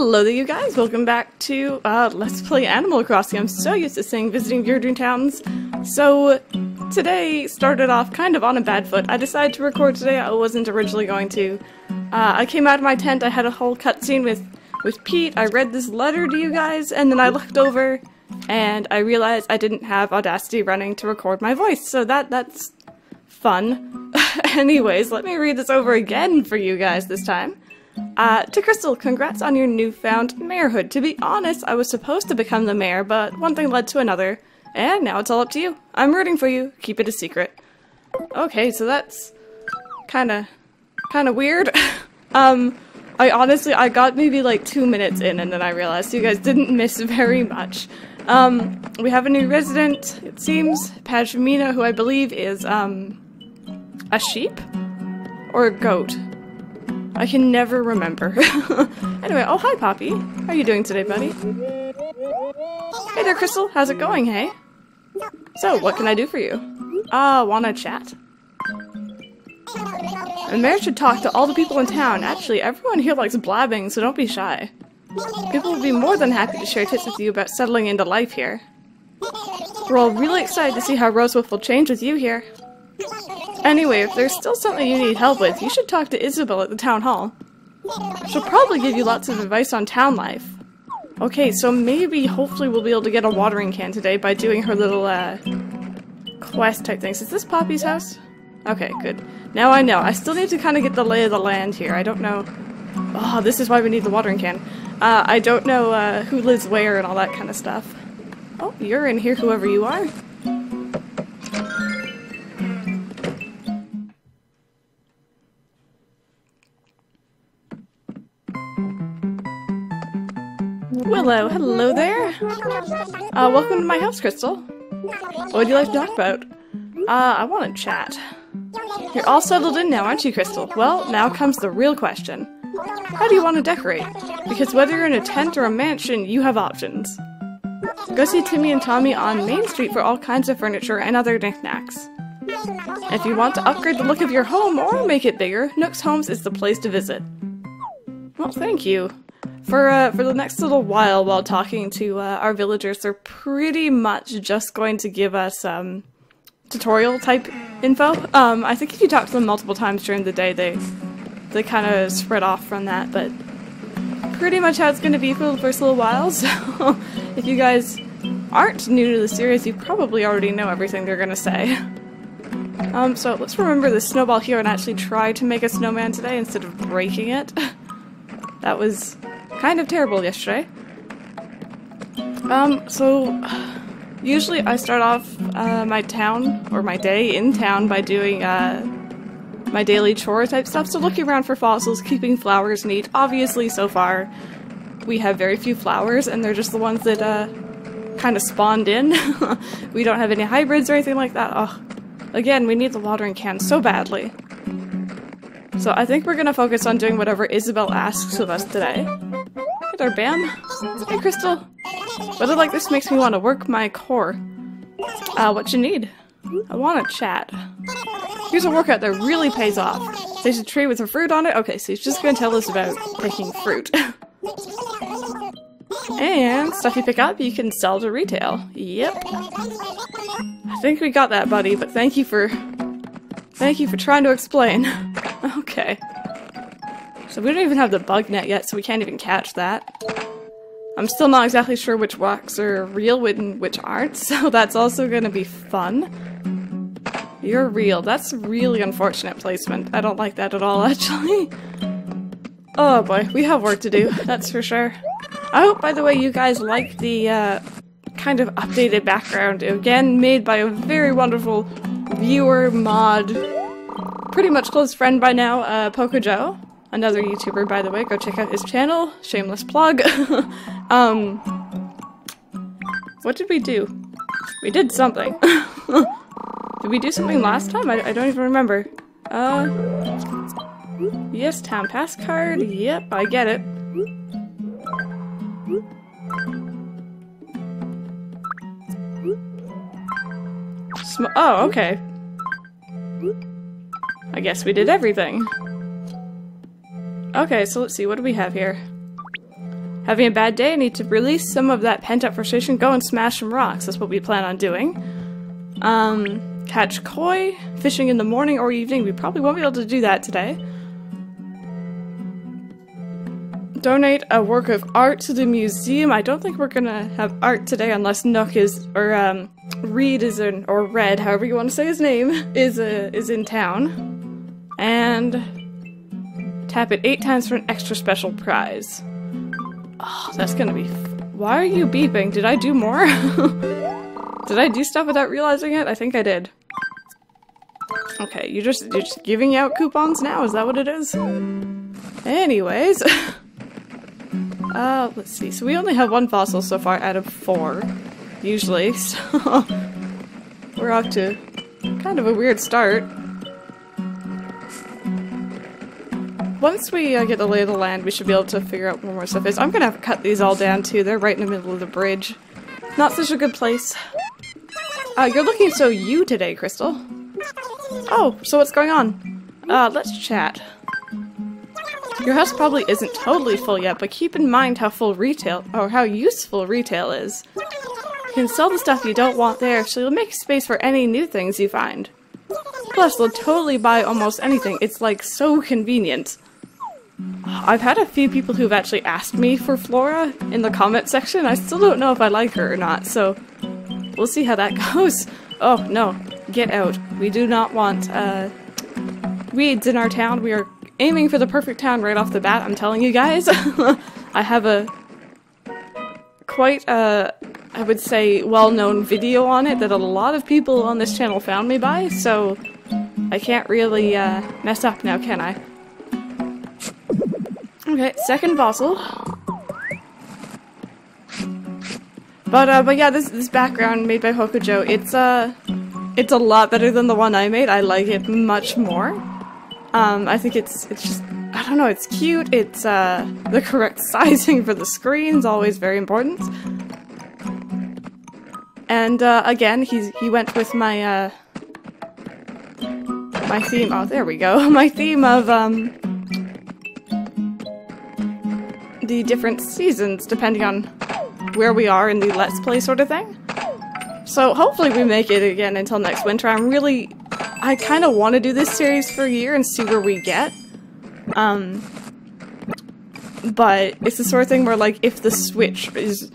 Hello there, you guys. Welcome back to uh, Let's Play Animal Crossing. I'm so used to saying visiting your dream towns. So, today started off kind of on a bad foot. I decided to record today. I wasn't originally going to. Uh, I came out of my tent. I had a whole cutscene with with Pete. I read this letter to you guys, and then I looked over, and I realized I didn't have Audacity running to record my voice. So that that's fun. Anyways, let me read this over again for you guys this time. Uh, to Crystal, congrats on your newfound mayorhood. To be honest, I was supposed to become the mayor, but one thing led to another, and now it's all up to you. I'm rooting for you. Keep it a secret. Okay, so that's kind of, kind of weird. um, I honestly, I got maybe like two minutes in, and then I realized you guys didn't miss very much. Um, we have a new resident, it seems, Pashmina, who I believe is, um, a sheep? Or a goat? I can never remember. anyway, oh hi Poppy. How are you doing today, buddy? Hey there, Crystal. How's it going, hey? So, what can I do for you? Ah, uh, wanna chat? The mayor should talk to all the people in town. Actually, everyone here likes blabbing, so don't be shy. People would be more than happy to share tips with you about settling into life here. We're all really excited to see how Rosewolf will change with you here. Anyway, if there's still something you need help with, you should talk to Isabelle at the town hall. She'll probably give you lots of advice on town life. Okay, so maybe, hopefully we'll be able to get a watering can today by doing her little, uh, quest type things. Is this Poppy's house? Okay, good. Now I know. I still need to kind of get the lay of the land here. I don't know... Oh, this is why we need the watering can. Uh, I don't know, uh, who lives where and all that kind of stuff. Oh, you're in here, whoever you are. Willow, hello there. Uh, welcome to my house, Crystal. What would you like to talk about? Uh, I want to chat. You're all settled in now, aren't you, Crystal? Well, now comes the real question. How do you want to decorate? Because whether you're in a tent or a mansion, you have options. Go see Timmy and Tommy on Main Street for all kinds of furniture and other knickknacks. If you want to upgrade the look of your home or make it bigger, Nook's Homes is the place to visit. Well, thank you. For, uh, for the next little while, while talking to uh, our villagers, they're pretty much just going to give us um, tutorial type info. Um, I think if you talk to them multiple times during the day, they they kind of spread off from that, but pretty much how it's going to be for the first little while. So if you guys aren't new to the series, you probably already know everything they're going to say. Um, so let's remember the snowball here and actually try to make a snowman today instead of breaking it. that was kind of terrible yesterday. Um, so usually I start off uh, my town or my day in town by doing uh, my daily chore type stuff. So looking around for fossils, keeping flowers neat. Obviously, so far we have very few flowers, and they're just the ones that uh, kind of spawned in. we don't have any hybrids or anything like that. Oh, again, we need the watering can so badly. So I think we're gonna focus on doing whatever Isabelle asks of us today. Hey there, Bam. Hey, Crystal. Weather like this makes me want to work my core. Uh, what you need? I want to chat. Here's a workout that really pays off. There's a tree with a fruit on it. Okay, so he's just gonna tell us about picking fruit. and stuff you pick up, you can sell to retail. Yep. I think we got that, buddy, but thank you for... Thank you for trying to explain. Okay. So we don't even have the bug net yet, so we can't even catch that. I'm still not exactly sure which rocks are real and which aren't, so that's also gonna be fun. You're real. That's really unfortunate placement. I don't like that at all, actually. Oh boy, we have work to do, that's for sure. I hope, by the way, you guys like the uh, kind of updated background. Again, made by a very wonderful viewer mod pretty much close friend by now, uh, Poco Joe, another YouTuber, by the way. Go check out his channel. Shameless plug. um, what did we do? We did something. did we do something last time? I, I don't even remember. Uh, yes, town pass card. Yep, I get it. Sm oh, okay. I guess we did everything. Okay, so let's see, what do we have here? Having a bad day, I need to release some of that pent up frustration, go and smash some rocks. That's what we plan on doing. Um, catch koi, fishing in the morning or evening. We probably won't be able to do that today. Donate a work of art to the museum. I don't think we're gonna have art today unless Nook is, or um, Reed is in, or Redd, however you want to say his name, is uh, is in town. And tap it eight times for an extra special prize. Oh, that's gonna be. Why are you beeping? Did I do more? did I do stuff without realizing it? I think I did. Okay, you just you're just giving out coupons now. Is that what it is? Anyways. Uh, let's see. So we only have one fossil so far out of four, usually, so we're off to kind of a weird start. Once we uh, get the lay of the land, we should be able to figure out where more stuff is. I'm gonna have to cut these all down too. They're right in the middle of the bridge. Not such a good place. Uh, you're looking so you today, Crystal. Oh, so what's going on? Uh, let's chat. Your house probably isn't totally full yet, but keep in mind how full retail, or how useful retail is. You can sell the stuff you don't want there, so you'll make space for any new things you find. Plus, they'll totally buy almost anything. It's like so convenient. I've had a few people who've actually asked me for Flora in the comment section. I still don't know if I like her or not, so we'll see how that goes. Oh, no. Get out. We do not want, uh, weeds in our town. We are aiming for the perfect town right off the bat, I'm telling you guys. I have a quite a, I would say, well-known video on it that a lot of people on this channel found me by, so I can't really uh, mess up now, can I? Okay, second fossil. But uh, but yeah, this this background made by Hokujo, it's uh, it's a lot better than the one I made. I like it much more. Um, I think it's it's just I don't know, it's cute. It's uh, the correct sizing for the screen's always very important. And uh, again, he's he went with my uh, my theme. Oh, there we go. My theme of um, the different seasons depending on where we are in the Let's Play sort of thing. So hopefully we make it again until next winter. I'm really I kind of want to do this series for a year and see where we get. Um, but it's the sort of thing where, like, if the Switch is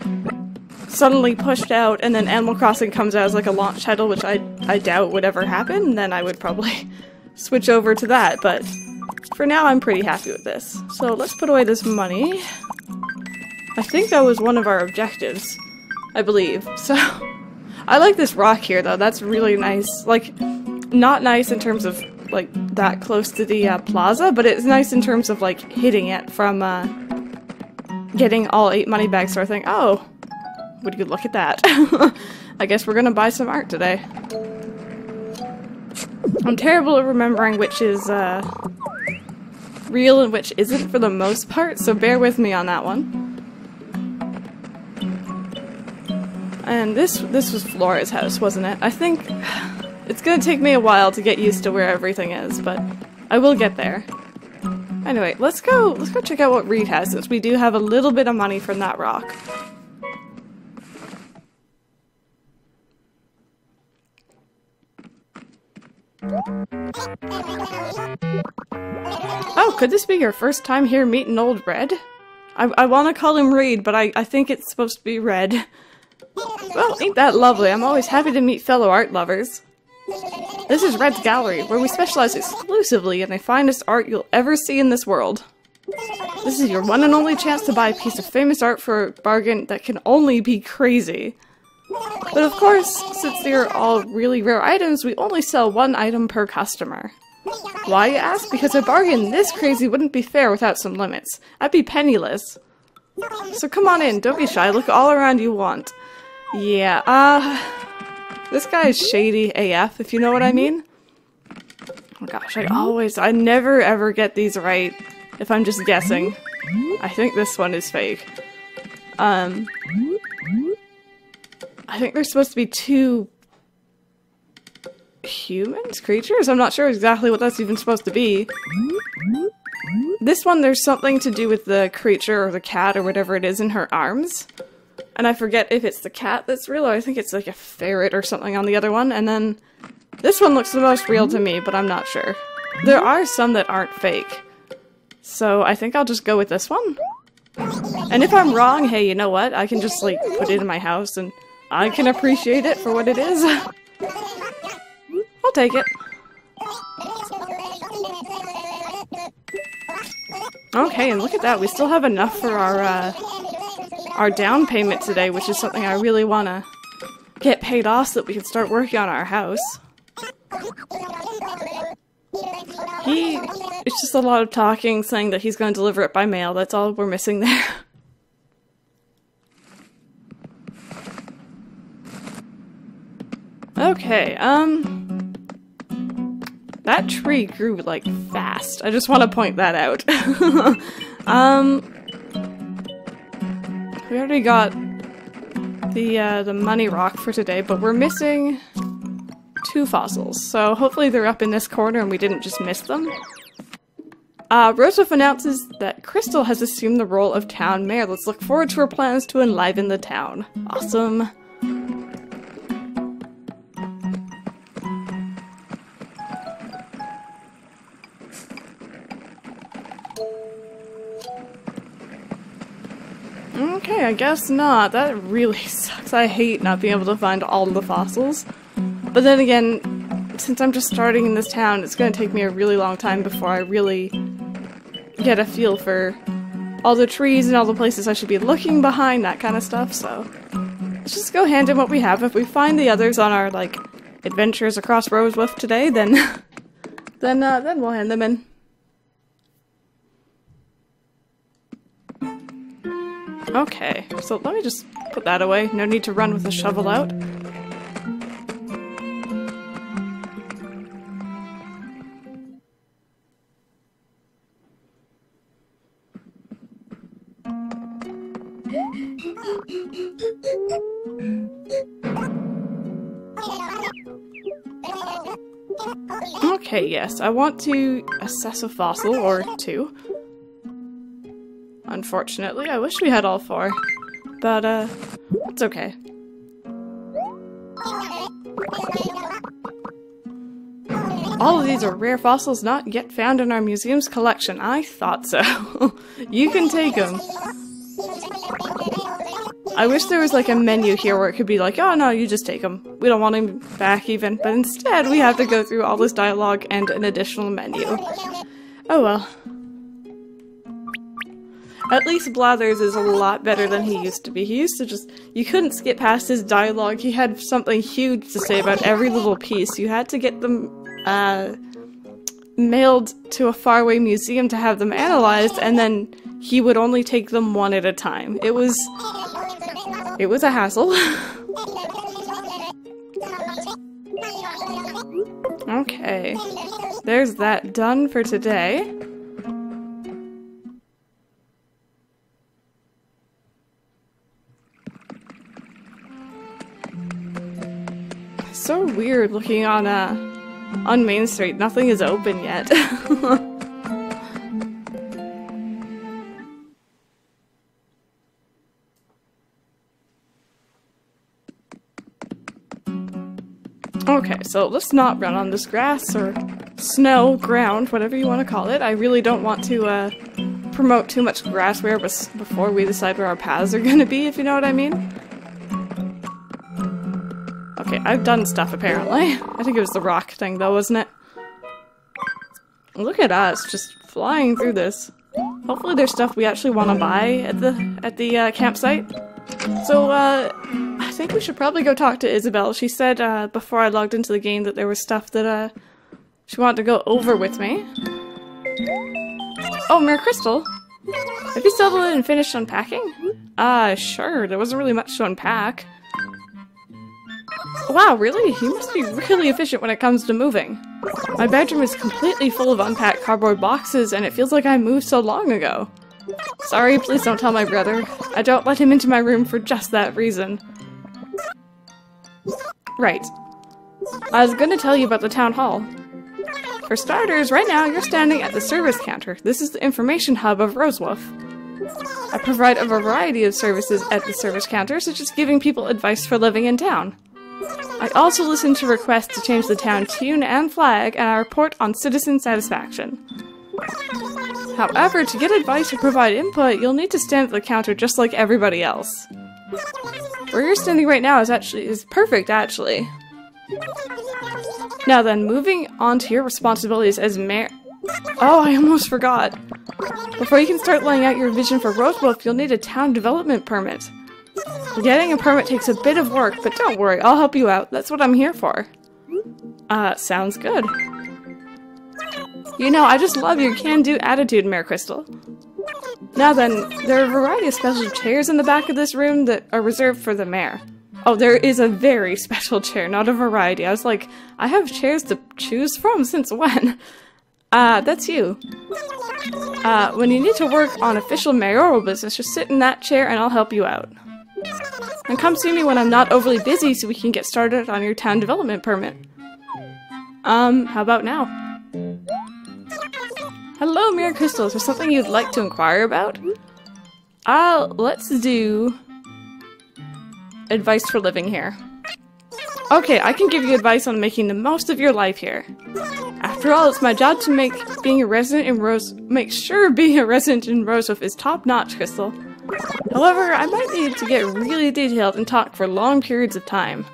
suddenly pushed out and then Animal Crossing comes out as, like, a launch title, which I, I doubt would ever happen, then I would probably switch over to that. But for now, I'm pretty happy with this. So let's put away this money. I think that was one of our objectives. I believe. So, I like this rock here, though. That's really nice. Like, not nice in terms of like that close to the uh, plaza, but it's nice in terms of like hitting it from uh, getting all eight money bags sort of thing. Oh, would you look at that? I guess we're gonna buy some art today. I'm terrible at remembering which is uh, real and which isn't for the most part, so bear with me on that one. And this this was Flora's house, wasn't it? I think it's gonna take me a while to get used to where everything is, but I will get there. Anyway, let's go let's go check out what Reed has since we do have a little bit of money from that rock. Oh, could this be your first time here meeting old Redd? I, I want to call him Reed, but I, I think it's supposed to be Redd. Well, ain't that lovely? I'm always happy to meet fellow art lovers. This is Redd's Gallery, where we specialize exclusively in the finest art you'll ever see in this world. This is your one and only chance to buy a piece of famous art for a bargain that can only be crazy. But of course, since they're all really rare items, we only sell one item per customer. Why, you ask? Because a bargain this crazy wouldn't be fair without some limits. I'd be penniless. So come on in, don't be shy, look all around you want. Yeah, uh... This guy is shady AF, if you know what I mean. Oh gosh, I always, I never ever get these right if I'm just guessing. I think this one is fake. Um, I think there's supposed to be two humans? Creatures? I'm not sure exactly what that's even supposed to be. this one, there's something to do with the creature or the cat or whatever it is in her arms. And I forget if it's the cat that's real or I think it's like a ferret or something on the other one. And then this one looks the most real to me, but I'm not sure. There are some that aren't fake. So I think I'll just go with this one. And if I'm wrong, hey, you know what? I can just like put it in my house and I can appreciate it for what it is. I'll take it. Okay, and look at that. We still have enough for our uh, our down payment today, which is something I really want to get paid off so that we can start working on our house. He... It's just a lot of talking, saying that he's going to deliver it by mail. That's all we're missing there. okay, um... That tree grew, like, fast. I just want to point that out. um... We already got the, uh, the money rock for today, but we're missing two fossils, so hopefully they're up in this corner and we didn't just miss them. Uh, Roseph announces that Crystal has assumed the role of town mayor. Let's look forward to her plans to enliven the town. Awesome. Okay, I guess not. That really sucks. I hate not being able to find all the fossils. But then again, since I'm just starting in this town, it's going to take me a really long time before I really get a feel for all the trees and all the places I should be looking behind, that kind of stuff, so... Let's just go hand in what we have. If we find the others on our, like, adventures across Rosewood today, then... then, uh, then we'll hand them in. Okay, so let me just put that away. No need to run with the shovel out. Okay, yes, I want to assess a fossil or two. Unfortunately, I wish we had all four. But, uh, it's okay. All of these are rare fossils not yet found in our museum's collection. I thought so. you can take them. I wish there was like a menu here where it could be like, oh no, you just take them. We don't want him back even. But instead, we have to go through all this dialogue and an additional menu. Oh well. At least Blathers is a lot better than he used to be. He used to just- you couldn't skip past his dialogue. He had something huge to say about every little piece. You had to get them, uh, mailed to a faraway museum to have them analyzed, and then he would only take them one at a time. It was it was a hassle. okay. There's that done for today. So weird looking on uh on Main Street. Nothing is open yet. Okay, so let's not run on this grass or snow, ground, whatever you want to call it. I really don't want to uh, promote too much grass grassware before we decide where our paths are going to be, if you know what I mean. I've done stuff apparently. I think it was the rock thing though, wasn't it? Look at us, just flying through this. Hopefully there's stuff we actually want to buy at the at the uh, campsite. So, uh, I think we should probably go talk to Isabelle. She said, uh, before I logged into the game that there was stuff that, uh, she wanted to go over with me. Oh, Mayor Crystal! Have you settled in and finished unpacking? Uh, sure. There wasn't really much to unpack. Wow, really? You must be really efficient when it comes to moving. My bedroom is completely full of unpacked cardboard boxes, and it feels like I moved so long ago. Sorry, please don't tell my brother. I don't let him into my room for just that reason. Right. I was gonna tell you about the town hall. For starters, right now you're standing at the service counter. This is the information hub of Rosewolf. I provide a variety of services at the service counter, such as giving people advice for living in town. I also listen to requests to change the town tune and flag, and I report on citizen satisfaction. However, to get advice or provide input, you'll need to stand at the counter just like everybody else. Where you're standing right now is actually is perfect, actually. Now then, moving on to your responsibilities as mayor. Oh, I almost forgot. Before you can start laying out your vision for Rosewolf, you'll need a town development permit. Getting a permit takes a bit of work, but don't worry, I'll help you out. That's what I'm here for. Uh, sounds good. You know, I just love your can-do attitude, Mayor Crystal. Now then, there are a variety of special chairs in the back of this room that are reserved for the mayor. Oh, there is a very special chair, not a variety. I was like, I have chairs to choose from since when? Uh, that's you. Uh, when you need to work on official mayoral business, just sit in that chair and I'll help you out. And come see me when I'm not overly busy so we can get started on your town development permit. Um, how about now? Hello, Mayor Crystal. Is there something you'd like to inquire about? Uh, let's do advice for living here. Okay, I can give you advice on making the most of your life here. After all, it's my job to make being a resident in Rose make sure being a resident in Rosewolf is top notch, Crystal. However, I might need to get really detailed and talk for long periods of time.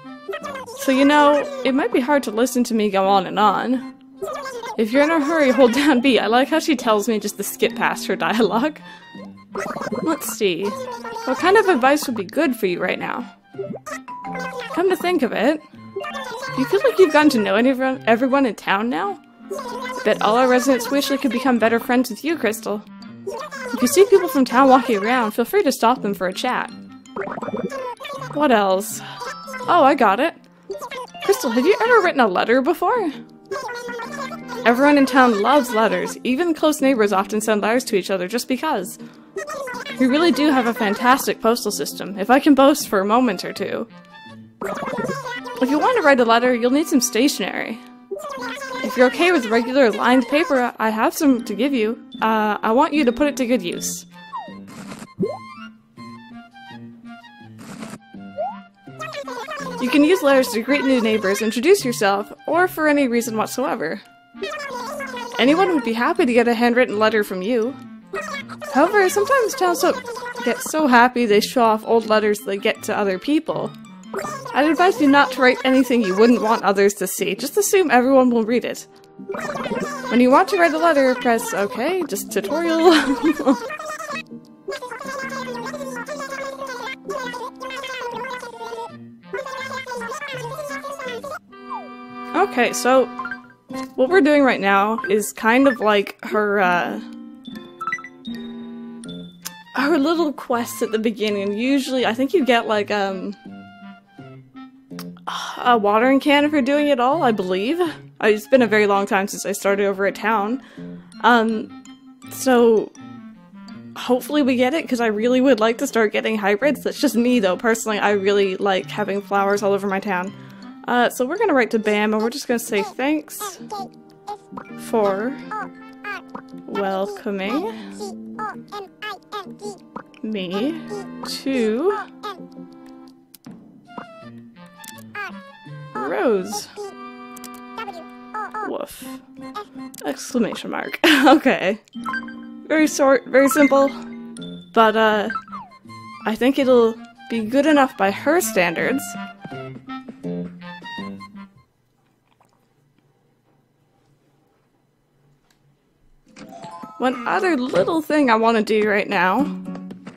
So you know, it might be hard to listen to me go on and on. If you're in a hurry, hold down B. I like how she tells me just to skip past her dialogue. Let's see. What kind of advice would be good for you right now? Come to think of it, do you feel like you've gotten to know everyone, everyone in town now? Bet all our residents wish they could become better friends with you, Crystal. If you see people from town walking around, feel free to stop them for a chat. What else? Oh, I got it. Crystal, have you ever written a letter before? Everyone in town loves letters. Even close neighbors often send letters to each other just because. We really do have a fantastic postal system, if I can boast for a moment or two. If you want to write a letter, you'll need some stationery. If you're okay with regular lined paper, I have some to give you. Uh, I want you to put it to good use. You can use letters to greet new neighbors, introduce yourself, or for any reason whatsoever. Anyone would be happy to get a handwritten letter from you. However, sometimes townsfolk get so happy they show off old letters they get to other people. I'd advise you not to write anything you wouldn't want others to see. Just assume everyone will read it. When you want to write a letter, press OK, just tutorial. okay, so what we're doing right now is kind of like her, uh, her little quest at the beginning. Usually, I think you get like, um, a watering can for doing it all, I believe. It's been a very long time since I started over at town. Um, so hopefully we get it because I really would like to start getting hybrids. That's just me though. Personally, I really like having flowers all over my town. Uh, so we're gonna write to Bam and we're just gonna say thanks for welcoming me to Rose. Woof. Exclamation mark. okay. Very short, very simple. But, uh, I think it'll be good enough by her standards. One other little thing I want to do right now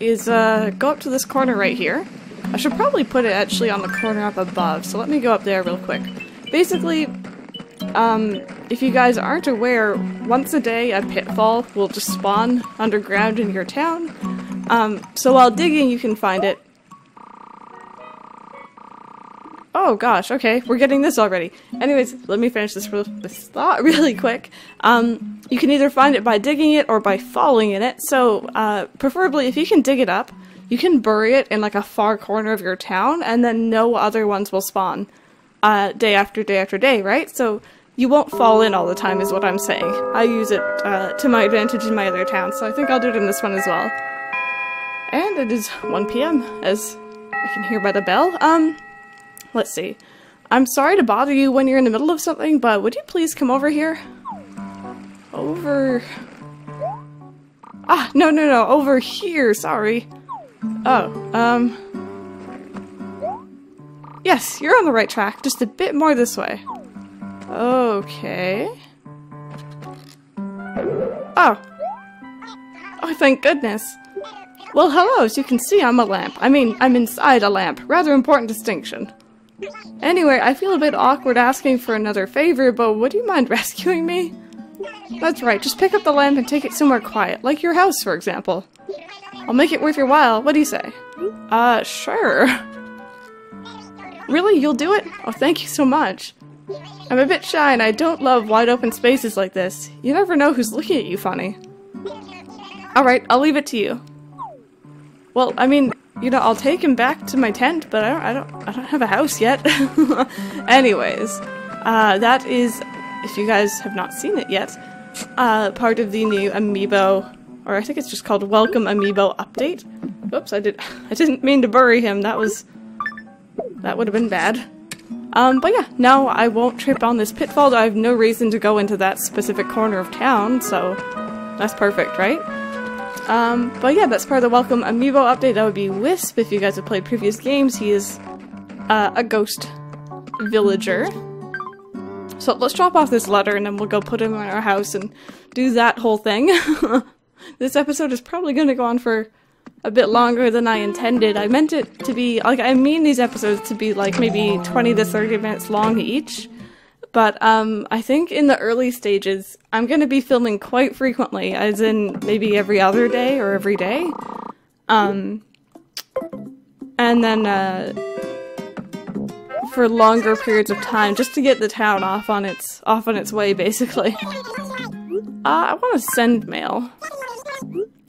is, uh, go up to this corner right here. I should probably put it actually on the corner up above, so let me go up there real quick. Basically, um, if you guys aren't aware, once a day a pitfall will just spawn underground in your town. Um, so while digging you can find it. Oh gosh, okay, we're getting this already. Anyways, let me finish this, this thought really quick. Um, you can either find it by digging it or by falling in it, so uh, preferably if you can dig it up, you can bury it in like a far corner of your town and then no other ones will spawn uh, day after day after day, right? So you won't fall in all the time is what I'm saying. I use it uh, to my advantage in my other town, so I think I'll do it in this one as well. And it is 1 p.m., as I can hear by the bell. Um, let's see. I'm sorry to bother you when you're in the middle of something, but would you please come over here? Over... Ah, no, no, no, over here, sorry. Oh, um... Yes, you're on the right track, just a bit more this way. Okay. Oh. Oh, thank goodness. Well, hello, as you can see, I'm a lamp. I mean, I'm inside a lamp. Rather important distinction. Anyway, I feel a bit awkward asking for another favor, but would you mind rescuing me? That's right, just pick up the lamp and take it somewhere quiet, like your house, for example. I'll make it worth your while. What do you say? Uh, sure. Really? You'll do it? Oh, thank you so much. I'm a bit shy and I don't love wide open spaces like this. You never know who's looking at you funny. Alright, I'll leave it to you. Well, I mean, you know, I'll take him back to my tent, but I don't, I don't, I don't have a house yet. Anyways, uh, that is, if you guys have not seen it yet, uh, part of the new Amiibo, or I think it's just called Welcome Amiibo Update. Oops, I did, I didn't mean to bury him. That was that would have been bad. Um, but yeah, now I won't trip on this pitfall. I have no reason to go into that specific corner of town, so that's perfect, right? Um, but yeah, that's part of the Welcome Amiibo update. That would be Wisp. If you guys have played previous games, he is uh, a ghost villager. So let's drop off this letter and then we'll go put him in our house and do that whole thing. this episode is probably going to go on for a bit longer than I intended. I meant it to be, like, I mean these episodes to be, like, maybe 20 to 30 minutes long each. But, um, I think in the early stages, I'm gonna be filming quite frequently, as in maybe every other day or every day. Um, and then, uh, for longer periods of time, just to get the town off on its, off on its way, basically. Uh, I want to send mail.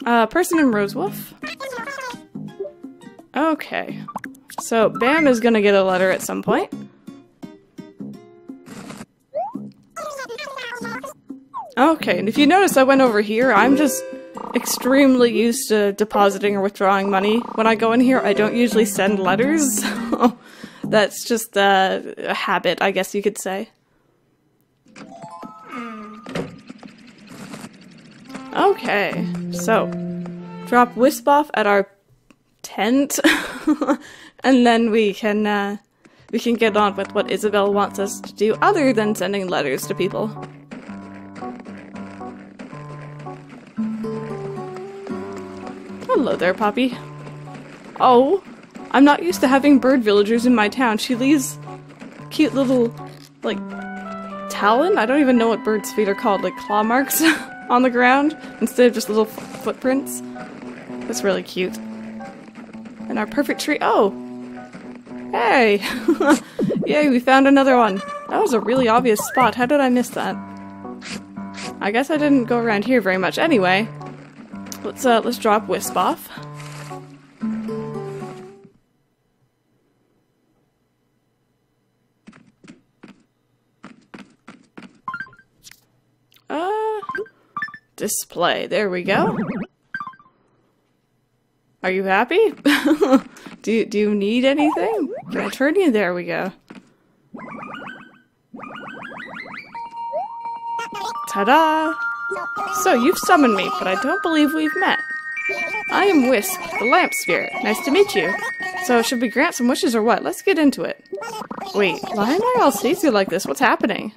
Uh, person in Rosewolf. Okay. So, Bam is gonna get a letter at some point. Okay, and if you notice I went over here, I'm just extremely used to depositing or withdrawing money. When I go in here, I don't usually send letters. That's just a habit, I guess you could say. Okay, so drop Wisp off at our tent, and then we can uh, we can get on with what Isabelle wants us to do, other than sending letters to people. Hello there, Poppy. Oh, I'm not used to having bird villagers in my town. She leaves cute little, like, talon? I don't even know what birds' feet are called, like claw marks on the ground instead of just little footprints. That's really cute. And our perfect tree- oh! Hey! Yay, we found another one! That was a really obvious spot, how did I miss that? I guess I didn't go around here very much anyway. Let's, uh, let's drop Wisp off. Display, there we go. Are you happy? do, do you need anything? Can I turn you? There we go. Ta-da! So, you've summoned me, but I don't believe we've met. I am Wisp, the Lamp Spirit. Nice to meet you. So, should we grant some wishes or what? Let's get into it. Wait, why am I all see-through like this? What's happening?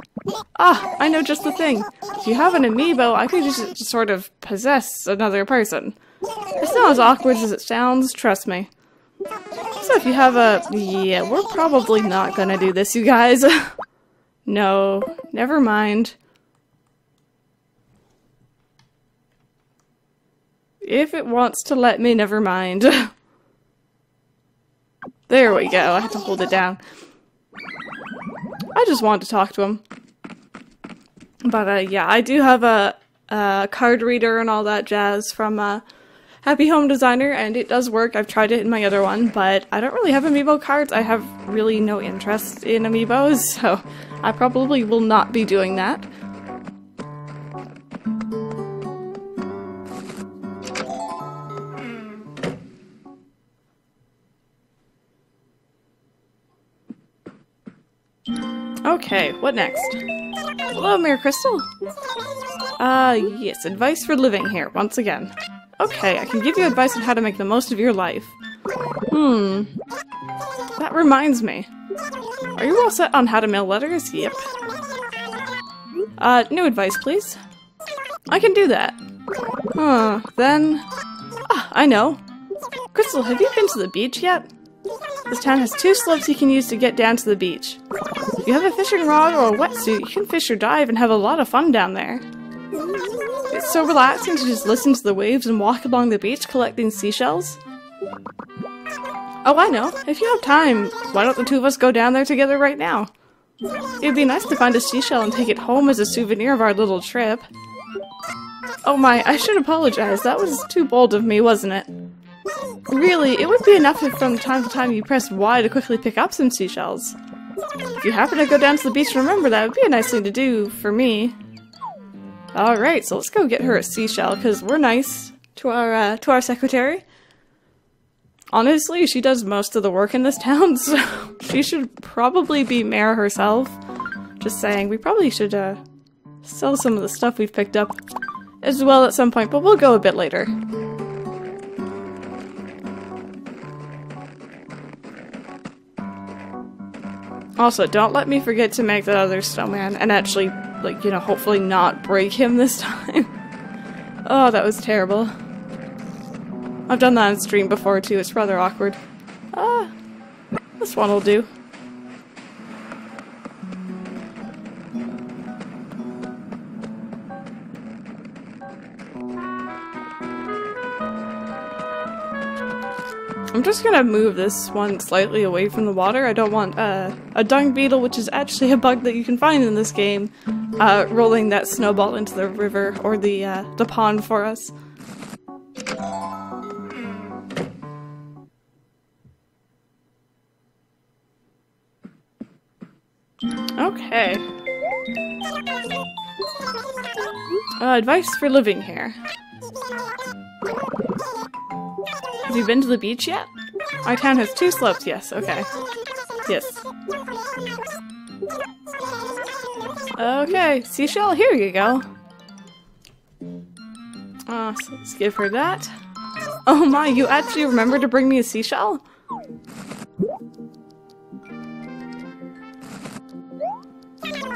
Ah, I know just the thing. If you have an amiibo, I could just sort of possess another person. It's not as awkward as it sounds, trust me. So if you have a... Yeah, we're probably not gonna do this, you guys. no, never mind. If it wants to let me, never mind. there we go, I have to hold it down. I just wanted to talk to him. But uh, yeah, I do have a, a, card reader and all that jazz from uh, Happy Home Designer, and it does work. I've tried it in my other one, but I don't really have amiibo cards. I have really no interest in amiibos, so I probably will not be doing that. Okay, what next? Hello, Mirror Crystal. Uh, yes, advice for living here, once again. Okay, I can give you advice on how to make the most of your life. Hmm. That reminds me. Are you all set on how to mail letters? Yep. Uh, new advice, please. I can do that. Huh, then... Ah, I know. Crystal, have you been to the beach yet? This town has two slopes you can use to get down to the beach. If you have a fishing rod or a wetsuit, you can fish or dive and have a lot of fun down there. It's so relaxing to just listen to the waves and walk along the beach collecting seashells. Oh, I know. If you have time, why don't the two of us go down there together right now? It'd be nice to find a seashell and take it home as a souvenir of our little trip. Oh my, I should apologize. That was too bold of me, wasn't it? Really, it would be enough if from time to time you pressed Y to quickly pick up some seashells. If you happen to go down to the beach remember that, would be a nice thing to do for me. Alright, so let's go get her a seashell, because we're nice to our, uh, to our secretary. Honestly, she does most of the work in this town, so she should probably be mayor herself. Just saying, we probably should, uh, sell some of the stuff we've picked up as well at some point, but we'll go a bit later. Also, don't let me forget to make that other snowman and actually, like, you know, hopefully not break him this time. oh, that was terrible. I've done that on stream before too, it's rather awkward. Ah, this one will do. I'm just gonna move this one slightly away from the water. I don't want uh, a dung beetle, which is actually a bug that you can find in this game, uh, rolling that snowball into the river or the, uh, the pond for us. Okay. Uh, advice for living here. Have you been to the beach yet? Our town has two slopes, yes, okay. Yes. Okay, seashell, here you go. Uh, let's give her that. Oh my, you actually remember to bring me a seashell?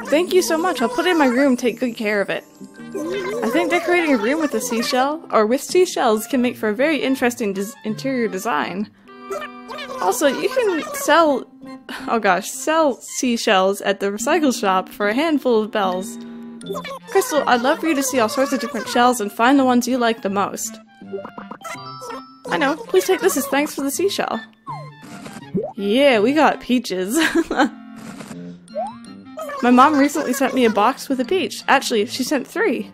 Thank you so much, I'll put it in my room, take good care of it. I think decorating a room with a seashell, or with seashells, can make for a very interesting des interior design. Also, you can sell, oh gosh, sell seashells at the recycle shop for a handful of bells. Crystal, I'd love for you to see all sorts of different shells and find the ones you like the most. I know, please take this as thanks for the seashell. Yeah, we got peaches. My mom recently sent me a box with a peach. Actually, she sent three.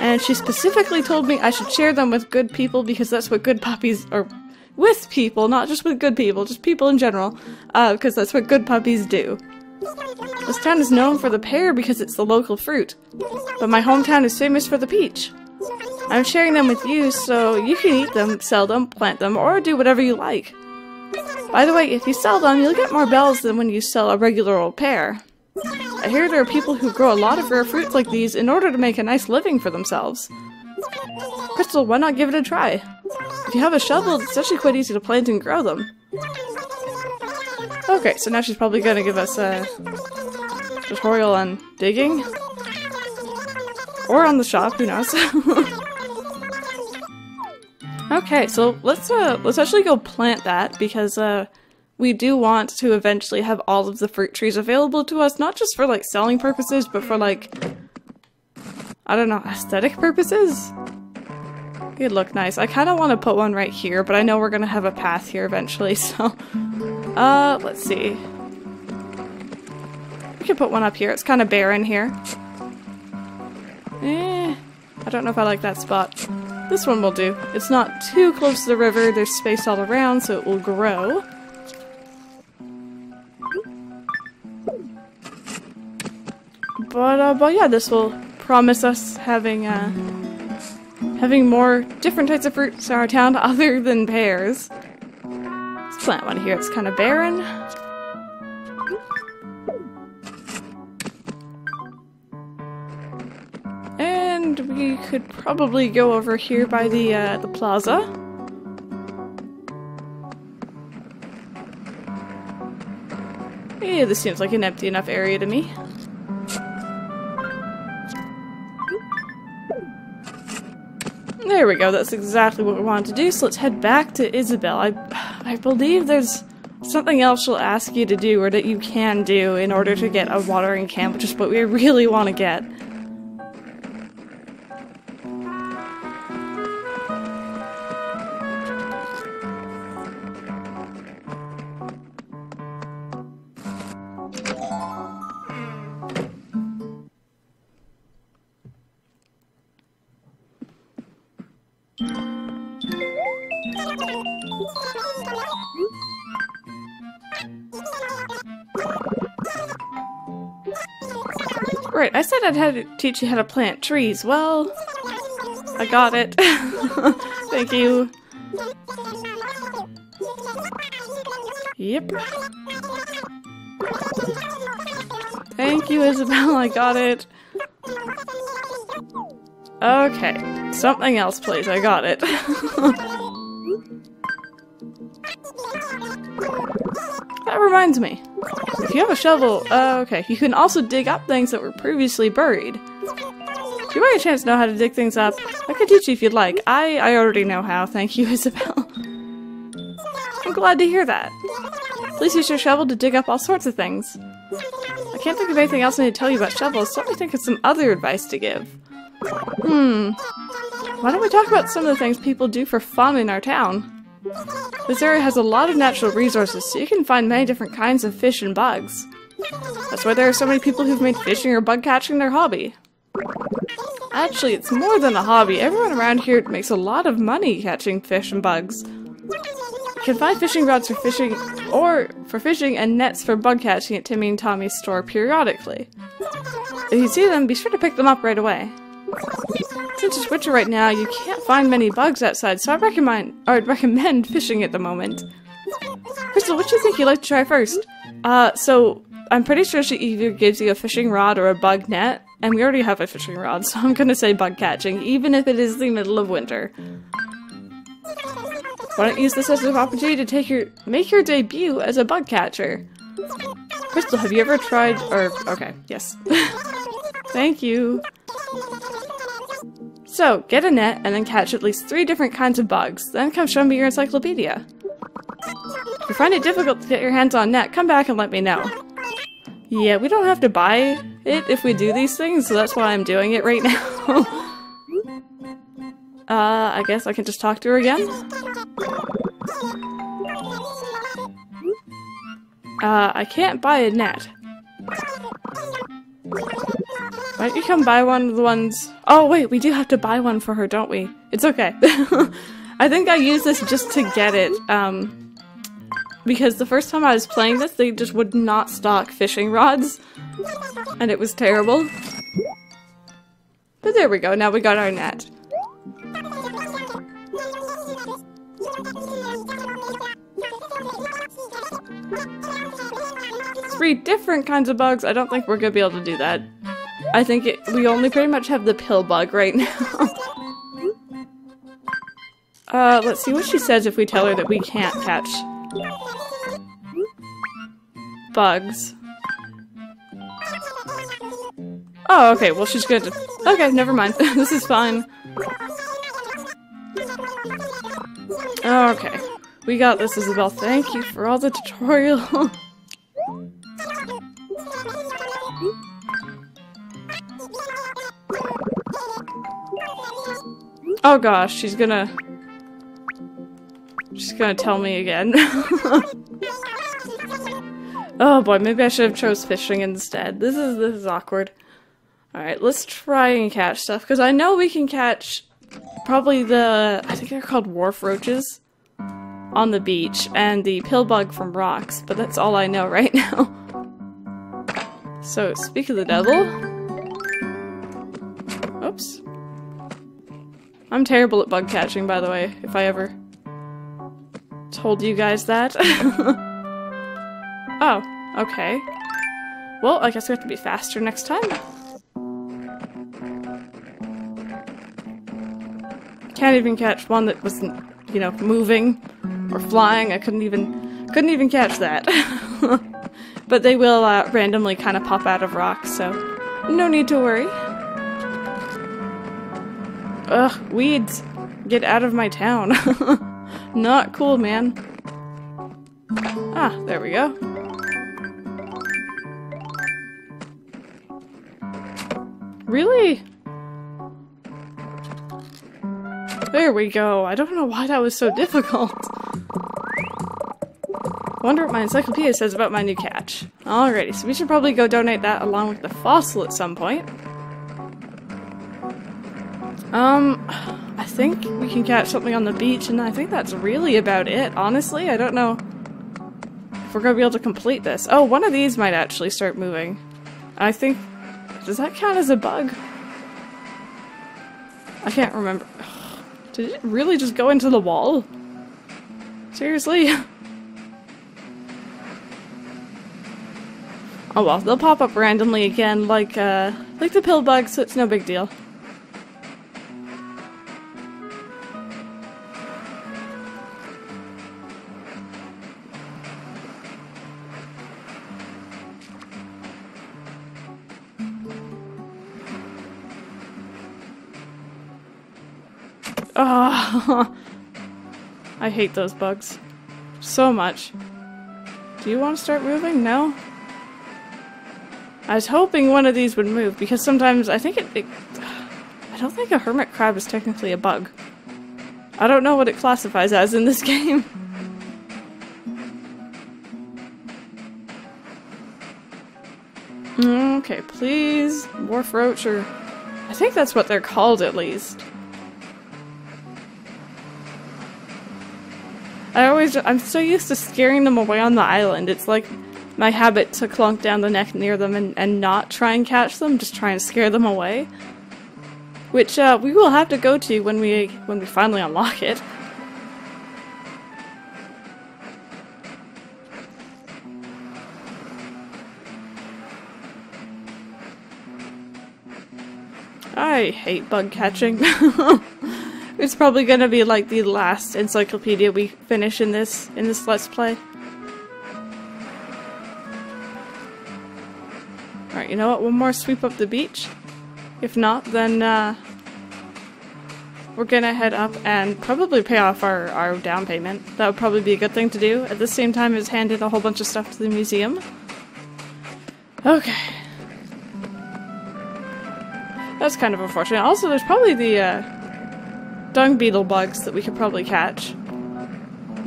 And she specifically told me I should share them with good people because that's what good puppies are with people, not just with good people, just people in general, uh, because that's what good puppies do. This town is known for the pear because it's the local fruit, but my hometown is famous for the peach. I'm sharing them with you so you can eat them, sell them, plant them, or do whatever you like. By the way, if you sell them, you'll get more bells than when you sell a regular old pear. I hear there are people who grow a lot of rare fruits like these in order to make a nice living for themselves. Crystal, why not give it a try? If you have a shovel, it's actually quite easy to plant and grow them. Okay, so now she's probably gonna give us a tutorial on digging. Or on the shop, who knows. okay, so let's uh let's actually go plant that because uh we do want to eventually have all of the fruit trees available to us, not just for like selling purposes, but for like, I don't know, aesthetic purposes? It'd look nice. I kind of want to put one right here, but I know we're going to have a path here eventually, so... Uh, let's see. We can put one up here. It's kind of barren here. Eh, I don't know if I like that spot. This one will do. It's not too close to the river, there's space all around, so it will grow. But, uh, but yeah, this will promise us having, uh, having more different types of fruits in our town other than pears. Let's plant one here, it's kind of barren. And we could probably go over here by the, uh, the plaza. Yeah, this seems like an empty enough area to me. There we go, that's exactly what we wanted to do, so let's head back to Isabelle. I, I believe there's something else she'll ask you to do, or that you can do, in order to get a watering can, which is what we really want to get. Said I'd had to teach you how to plant trees. Well, I got it. Thank you. Yep. Thank you, Isabelle. I got it. Okay. Something else, please. I got it. that reminds me. You have a shovel, uh, okay, you can also dig up things that were previously buried. If you by a chance to know how to dig things up, I could teach you if you'd like. I, I already know how, thank you, Isabelle. I'm glad to hear that. Please use your shovel to dig up all sorts of things. I can't think of anything else I need to tell you about shovels, so let me think of some other advice to give. Hmm. Why don't we talk about some of the things people do for fun in our town? This area has a lot of natural resources, so you can find many different kinds of fish and bugs. That's why there are so many people who've made fishing or bug catching their hobby. Actually, it's more than a hobby. Everyone around here makes a lot of money catching fish and bugs. You can find fishing rods for fishing or for fishing and nets for bug catching at Timmy and Tommy's store periodically. If you see them, be sure to pick them up right away. Since it's winter right now, you can't find many bugs outside, so I recommend or I'd recommend fishing at the moment. Crystal, what do you think you'd like to try first? Uh, so I'm pretty sure she either gives you a fishing rod or a bug net, and we already have a fishing rod, so I'm gonna say bug catching, even if it is the middle of winter. Why don't you use this as an opportunity to take your make your debut as a bug catcher? Crystal, have you ever tried or okay, yes. Thank you. So, get a net and then catch at least three different kinds of bugs. Then come show me your encyclopedia. If you find it difficult to get your hands on net, come back and let me know. Yeah, we don't have to buy it if we do these things, so that's why I'm doing it right now. uh, I guess I can just talk to her again? Uh, I can't buy a net. You come buy one of the ones- Oh wait, we do have to buy one for her, don't we? It's okay. I think I used this just to get it, um, because the first time I was playing this, they just would not stock fishing rods, and it was terrible. But there we go, now we got our net. Three different kinds of bugs, I don't think we're gonna be able to do that. I think it, we only pretty much have the pill bug right now. uh, let's see what she says if we tell her that we can't catch bugs. Oh, okay, well she's good. Okay, never mind. this is fine. Okay. We got this, Isabelle. Thank you for all the tutorial. Oh gosh, she's gonna... She's gonna tell me again. oh boy, maybe I should have chose fishing instead. This is this is awkward. Alright, let's try and catch stuff, because I know we can catch probably the, I think they're called wharf roaches on the beach, and the pillbug from rocks, but that's all I know right now. So, speak of the devil. I'm terrible at bug catching, by the way, if I ever told you guys that. oh, okay. Well, I guess we have to be faster next time. Can't even catch one that wasn't, you know, moving or flying. I couldn't even couldn't even catch that. but they will uh, randomly kind of pop out of rocks, so no need to worry. Ugh, weeds. Get out of my town. Not cool, man. Ah, there we go. Really? There we go. I don't know why that was so difficult. Wonder what my encyclopedia says about my new catch. Alrighty, so we should probably go donate that along with the fossil at some point. Um, I think we can catch something on the beach, and I think that's really about it, honestly. I don't know if we're gonna be able to complete this. Oh, one of these might actually start moving. I think... Does that count as a bug? I can't remember. Did it really just go into the wall? Seriously? oh well, they'll pop up randomly again like, uh, like the pill bug, so it's no big deal. I hate those bugs so much. Do you want to start moving? No? I was hoping one of these would move because sometimes I think it, it I don't think a hermit crab is technically a bug. I don't know what it classifies as in this game. Mm, okay, please. Wharf roach or... I think that's what they're called at least. I always- I'm so used to scaring them away on the island. It's like my habit to clunk down the neck near them and, and not try and catch them, just try and scare them away. Which, uh, we will have to go to when we- when we finally unlock it. I hate bug catching. It's probably gonna be like the last encyclopedia we finish in this in this let's play. Alright, you know what? One more sweep up the beach. If not, then uh, we're gonna head up and probably pay off our, our down payment. That would probably be a good thing to do at the same time as hand in a whole bunch of stuff to the museum. Okay. That's kind of unfortunate. Also, there's probably the uh, dung beetle bugs that we could probably catch.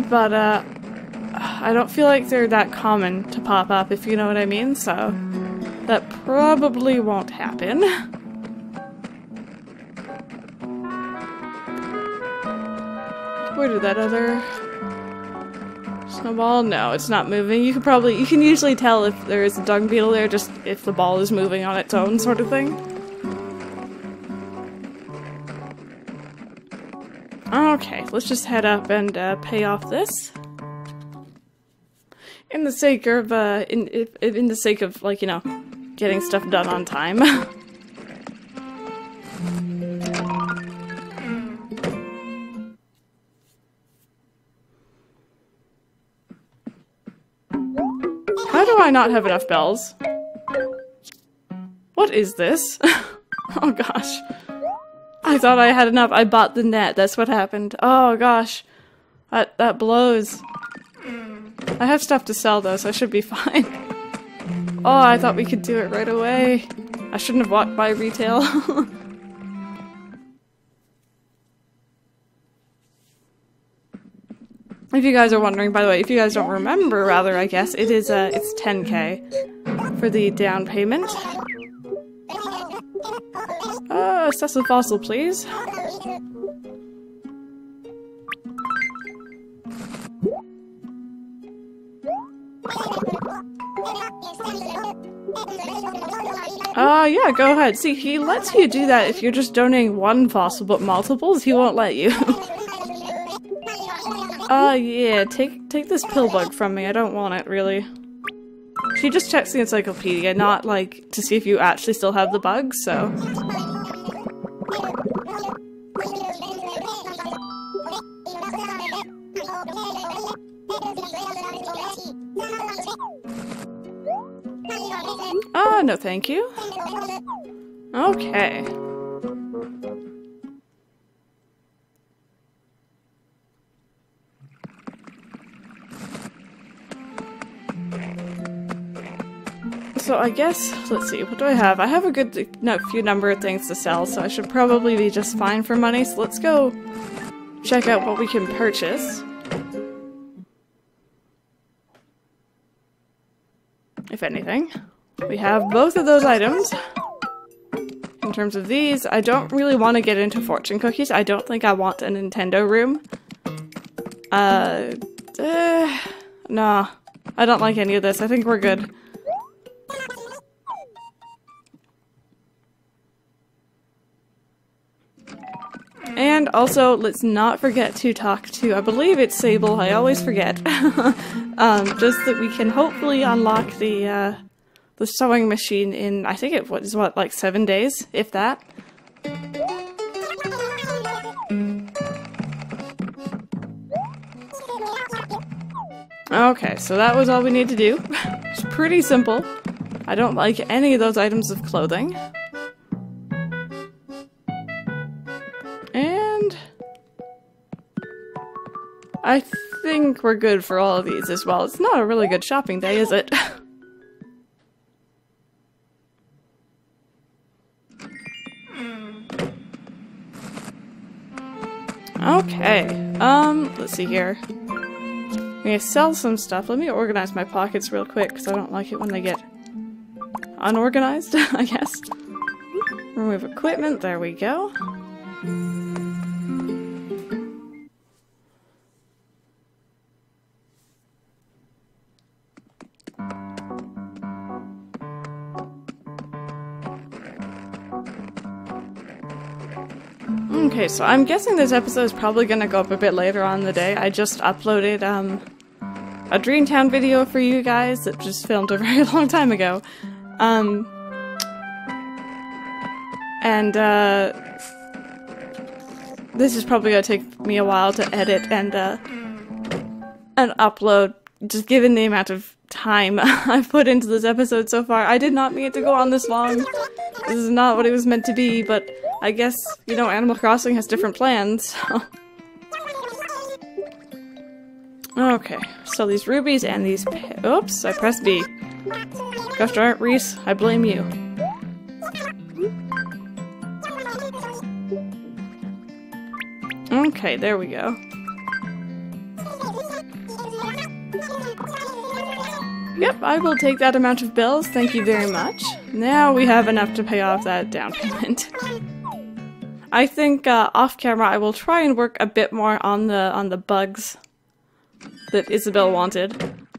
But, uh, I don't feel like they're that common to pop up, if you know what I mean, so that probably won't happen. Where did that other snowball? No, it's not moving. You could probably, you can usually tell if there is a dung beetle there, just if the ball is moving on its own sort of thing. Okay, let's just head up and uh, pay off this. In the sake of, uh, in, in the sake of, like, you know, getting stuff done on time. How do I not have enough bells? What is this? oh gosh. I thought I had enough. I bought the net. That's what happened. Oh gosh. That that blows. I have stuff to sell though, so I should be fine. Oh, I thought we could do it right away. I shouldn't have walked by retail. if you guys are wondering, by the way, if you guys don't remember, rather, I guess, it is, uh, it's 10k for the down payment. Uh, assess the fossil, please. Uh, yeah, go ahead. See, he lets you do that if you're just donating one fossil, but multiples, he won't let you. uh, yeah, take take this pill bug from me. I don't want it, really. She just checks the encyclopedia, not, like, to see if you actually still have the bug, so... Oh, no thank you. Okay. So I guess, let's see, what do I have? I have a good no, few number of things to sell, so I should probably be just fine for money, so let's go check out what we can purchase. If anything. We have both of those items. In terms of these, I don't really want to get into fortune cookies. I don't think I want a Nintendo room. Uh, uh nah. I don't like any of this. I think we're good. And also, let's not forget to talk to, I believe it's Sable, I always forget. um, just that we can hopefully unlock the, uh, the sewing machine in, I think it was, what, like seven days, if that? Okay, so that was all we need to do. it's pretty simple. I don't like any of those items of clothing. I think we're good for all of these as well. It's not a really good shopping day, is it? okay, um, let's see here. I'm gonna sell some stuff. Let me organize my pockets real quick, because I don't like it when they get unorganized, I guess. Remove equipment, there we go. Okay, so I'm guessing this episode is probably gonna go up a bit later on the day. I just uploaded um, a Dreamtown video for you guys that just filmed a very long time ago. Um, and uh, this is probably gonna take me a while to edit and uh, and upload, just given the amount of time I've put into this episode so far. I did not mean it to go on this long. This is not what it was meant to be, but I guess, you know, Animal Crossing has different plans. Okay, so these rubies and these Oops, I pressed B. Gosh darn it, Reese, I blame you. Okay, there we go. Yep, I will take that amount of bills, thank you very much. Now we have enough to pay off that down payment. I think uh, off camera I will try and work a bit more on the on the bugs that Isabelle wanted.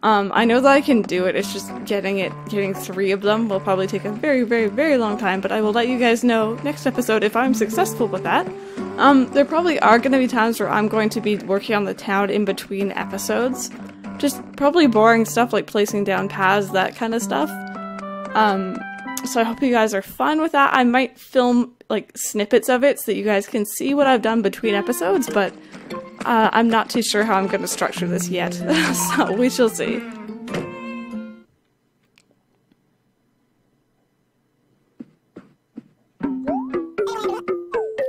Um, I know that I can do it, it's just getting it, getting three of them will probably take a very, very, very long time, but I will let you guys know next episode if I'm successful with that. Um, there probably are going to be times where I'm going to be working on the town in between episodes. Just probably boring stuff like placing down paths, that kind of stuff. Um, so I hope you guys are fine with that. I might film like snippets of it so that you guys can see what I've done between episodes, but uh, I'm not too sure how I'm going to structure this yet, so we shall see.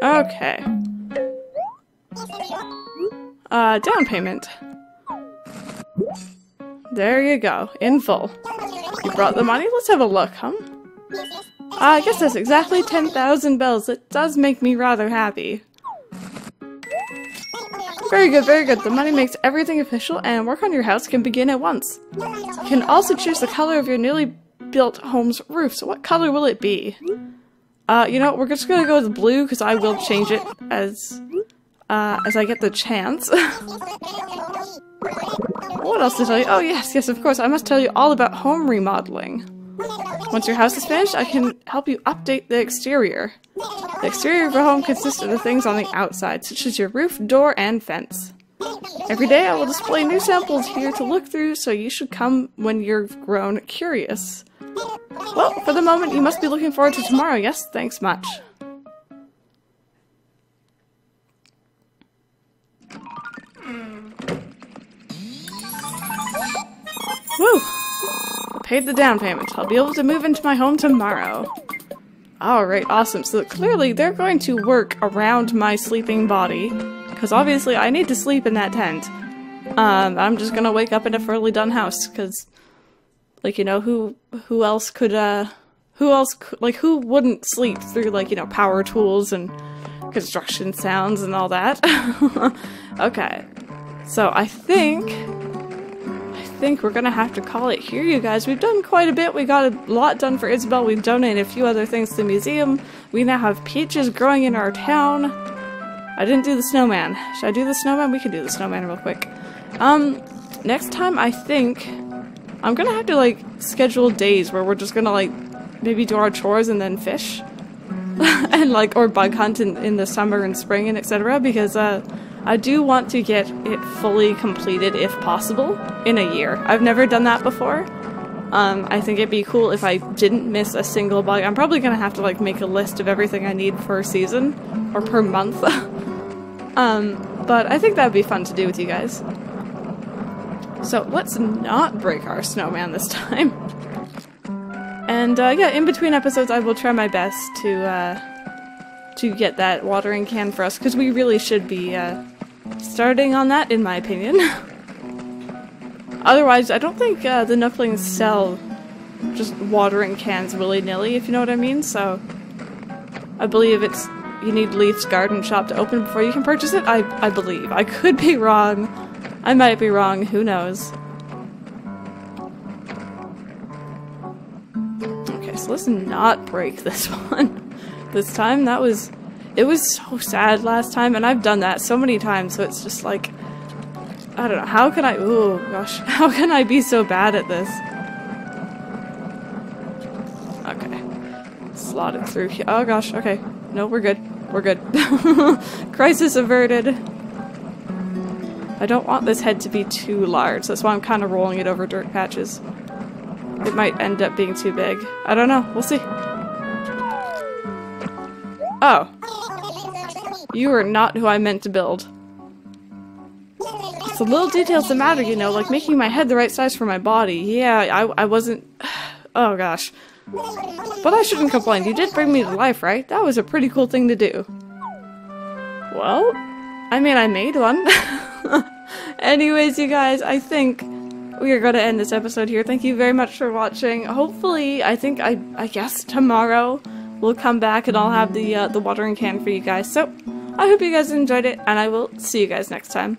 Okay. Uh, down payment. There you go, in full. You brought the money? Let's have a look, huh? I guess that's exactly 10,000 bells. It does make me rather happy. Very good, very good. The money makes everything official and work on your house can begin at once. You can also choose the color of your newly built home's roof. So what color will it be? Uh, you know, we're just gonna go with blue because I will change it as, uh, as I get the chance. What else to tell you? Oh yes, yes, of course. I must tell you all about home remodeling. Once your house is finished, I can help you update the exterior. The exterior of your home consists of the things on the outside, such as your roof, door, and fence. Every day I will display new samples here to look through, so you should come when you're grown curious. Well, for the moment, you must be looking forward to tomorrow. Yes, thanks much. Woo! Paid the down payment. I'll be able to move into my home tomorrow. Alright, awesome. So clearly they're going to work around my sleeping body. Because obviously I need to sleep in that tent. Um, I'm just gonna wake up in a fairly done house, because, like, you know, who who else could, uh, who else, like, who wouldn't sleep through, like, you know, power tools and construction sounds and all that? okay. So I think think we're gonna have to call it here, you guys. We've done quite a bit. We got a lot done for Isabelle. We've donated a few other things to the museum. We now have peaches growing in our town. I didn't do the snowman. Should I do the snowman? We can do the snowman real quick. Um, next time I think I'm gonna have to like schedule days where we're just gonna like maybe do our chores and then fish. and like or bug hunt in, in the summer and spring and etc. because uh I do want to get it fully completed if possible in a year. I've never done that before. Um, I think it'd be cool if I didn't miss a single bug. I'm probably gonna have to like make a list of everything I need per season or per month. um, but I think that'd be fun to do with you guys. So let's not break our snowman this time. And uh, yeah, in between episodes, I will try my best to uh, to get that watering can for us because we really should be uh, starting on that, in my opinion. Otherwise, I don't think uh, the Nooklings sell just watering cans willy-nilly, if you know what I mean, so I believe it's you need Leif's Garden Shop to open before you can purchase it, I, I believe. I could be wrong. I might be wrong, who knows. Okay, so let's not break this one this time. That was, it was so sad last time, and I've done that so many times, so it's just like, I don't know, how can I, oh gosh, how can I be so bad at this? Okay, slotted through here. Oh gosh, okay, no, we're good, we're good. Crisis averted. I don't want this head to be too large, that's why I'm kind of rolling it over dirt patches. It might end up being too big. I don't know, we'll see. Oh. You are not who I meant to build. It's the little details that matter, you know, like making my head the right size for my body. Yeah, I, I wasn't... Oh gosh. But I shouldn't complain. You did bring me to life, right? That was a pretty cool thing to do. Well, I mean, I made one. Anyways, you guys, I think we are going to end this episode here. Thank you very much for watching. Hopefully, I think, I, I guess tomorrow we'll come back and I'll have the, uh, the watering can for you guys. So, I hope you guys enjoyed it, and I will see you guys next time.